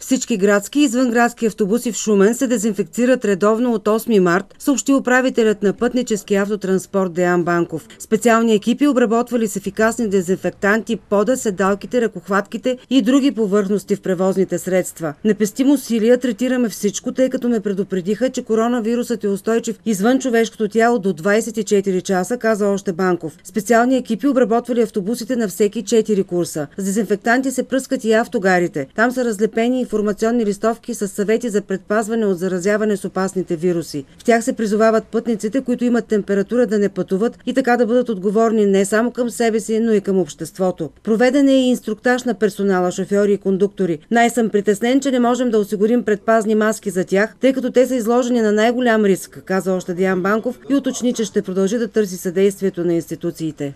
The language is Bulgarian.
Всички градски и извънградски автобуси в Шумен се дезинфекцират редовно от 8 март, съобщи управителят на пътнически автотранспорт Деян Банков. Специални екипи обработвали с ефикасни дезинфектанти пода, седалките, ръкохватките и други повърхности в превозните средства. Не пестим усилия, третираме всичко, тъй като ме предупредиха, че коронавирусът е устойчив извън човешкото тяло до 24 часа, каза още Банков. Специални екипи обработвали автобусите на всеки 4 курса. С дезинфектанти се пръскат и автогарите. Там са разлепени информационни листовки с съвети за предпазване от заразяване с опасните вируси. В тях се призовават пътниците, които имат температура да не пътуват и така да бъдат отговорни не само към себе си, но и към обществото. Проведен е и инструктаж на персонала, шофьори и кондуктори. Най-съм притеснен, че не можем да осигурим предпазни маски за тях, тъй като те са изложени на най-голям риск, каза още Диан Банков и уточни, че ще продължи да търси съдействието на институциите.